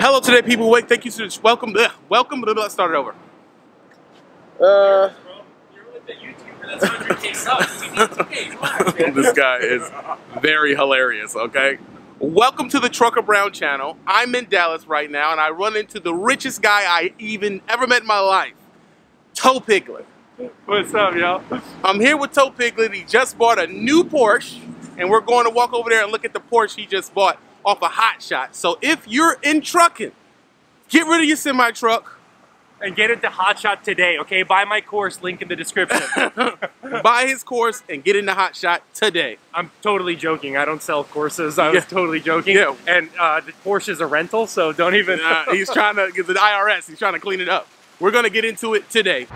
Hello today, people. Wait, thank you so much. Welcome, ugh, welcome. blah, blah, Let's start it over. Uh, this guy is very hilarious. Okay, welcome to the Trucker Brown channel. I'm in Dallas right now, and I run into the richest guy I even ever met in my life, Tow Piglet. What's up, y'all? I'm here with Tow Piglet. He just bought a new Porsche, and we're going to walk over there and look at the Porsche he just bought off a Hot Shot. So if you're in trucking, get rid of your semi truck. And get into Hot Shot today, okay? Buy my course, link in the description. buy his course and get into Hot Shot today. I'm totally joking. I don't sell courses. I was Yeah. totally joking. Yeah. And uh, the Porsche is a rental, so don't even. Uh, he's trying to get the IRS. He's trying to clean it up. We're gonna get into it today.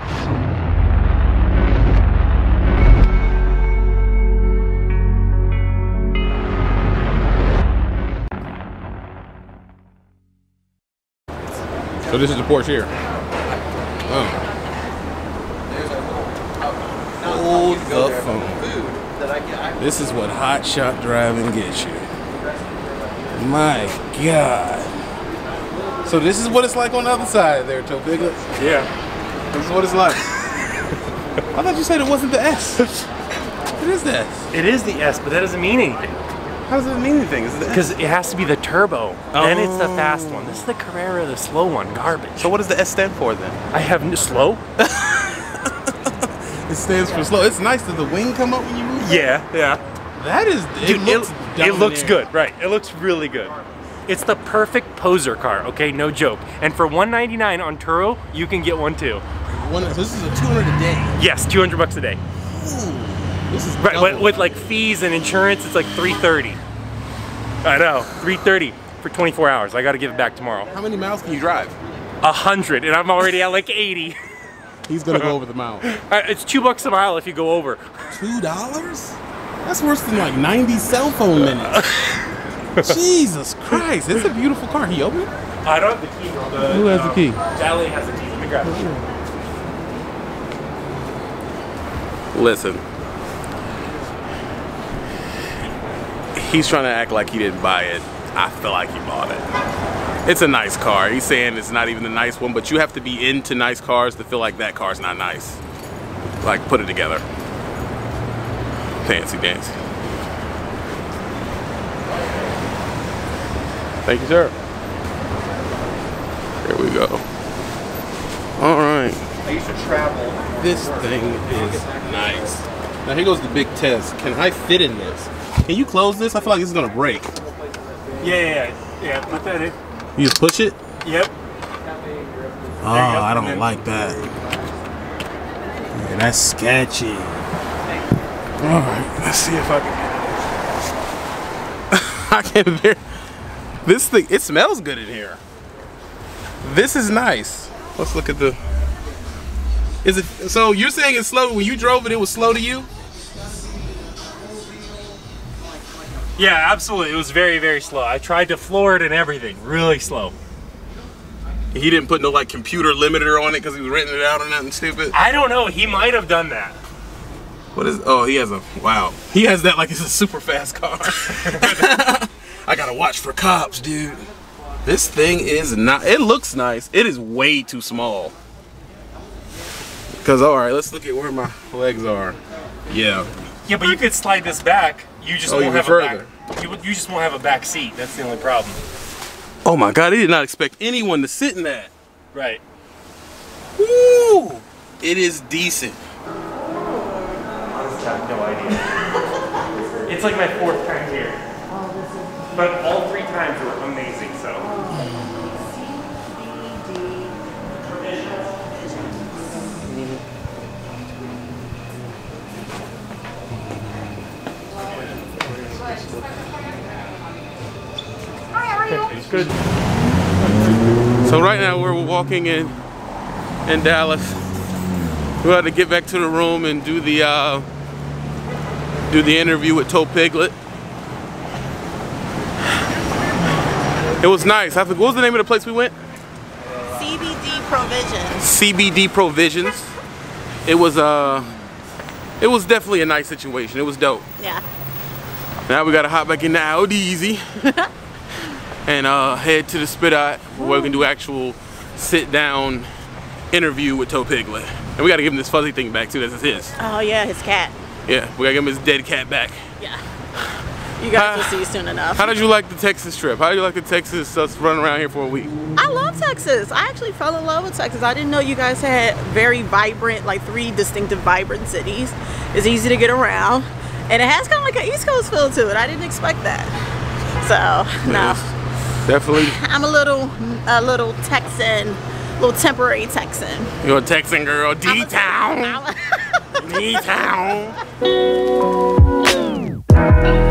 So this is the Porsche here. Oh. Hold the phone. This is what hot shot driving gets you. My God. So this is what it's like on the other side there, Piglet. yeah. This is what it's like. I thought you said it wasn't the S. It is the S. It is the S, but that doesn't mean anything. How does it mean anything? Is it the S? Because it has to be the turbo. Oh. Then it's the fast Oh. one. This is the Carrera, the slow one. Garbage. So what does the S stand for then? I have n- slow? It stands for slow. It's nice. Does the wing come up when you move? Yeah, yeah. That is. It Dude, looks. it, it looks good, right? It looks really good. It's the perfect poser car, okay? No joke. And for 199 on Turo, you can get one too. One, so this is a 200 a day. Yes, 200 bucks a day. Ooh, Right, with, with like fees and insurance, it's like 330. I know, 330 for 24 hours. I got to give it back tomorrow. How many miles can you drive? A hundred, and I'm already at like 80. He's gonna go over the mile. Uh, It's two bucks a mile if you go over. Two dollars? That's worse than like 90 cell phone minutes. Jesus Christ! It's a beautiful car. He opened it? I don't have the key. though. The, Who has the key? Sally has the key. Let me grab it. Listen. He's trying to act like he didn't buy it. I feel like he bought it. It's a nice car. He's saying it's not even the nice one, but you have to be into nice cars to feel like that car's not nice. Like, put it together. Fancy dancy. Thank you, sir. Here we go. All right. I used to travel. This thing is nice. Now here goes the big test. Can I fit in this? Can you close this? I feel like this is gonna break. Yeah, yeah, yeah. Put that in. You just push it? Yep. Oh, I don't like that. Yeah, that's sketchy. Alright, let's see if I can I can bear this thing it smells good in here. This is nice. Let's look at the Is it so you're saying it's slow when you drove it it was slow to you? Yeah, absolutely. It was very, very slow. I tried to floor it and everything. Really slow. He didn't put no like computer limiter on it because he was renting it out or nothing stupid. I don't know. He might have done that. What is? Oh, he has a wow. He has that like it's a super fast car. I gotta watch for cops, dude. This thing is not. It looks nice. It is way too small. Cause all right, let's look at where my legs are. Yeah. Yeah, but you could slide this back. You just Oh, won't have further. a back. You, you just won't have a back seat. That's the only problem. Oh my God! I did not expect anyone to sit in that. Right. Woo! It is decent. Honestly, I have no idea. it's like my fourth time here. But all three times were amazing, so. It's good. So right now we're walking in in Dallas. We had to get back to the room and do the uh, do the interview with Tow Piglet. It was nice. I forgot, what was the name of the place we went? CBD Provisions. CBD Provisions. It was uh, it was definitely a nice situation. It was dope. Yeah. Now we gotta hop back in the Audi easy. and uh, head to the Spit Eye where we can do actual sit down interview with Tow Piglet. And we gotta give him this fuzzy thing back too, that's his. Oh yeah, his cat. Yeah, we gotta give him his dead cat back. Yeah. You guys will Uh, see soon enough. How did you like the Texas trip? How did you like the Texas us running around here for a week? I love Texas. I actually fell in love with Texas. I didn't know you guys had very vibrant, like three distinctive vibrant cities. It's easy to get around. And it has kind of like an East Coast feel to it. I didn't expect that. So, no. Definitely. I'm a little, a little Texan, little temporary Texan. You're a Texan girl, D-Town. I'm a- D-Town.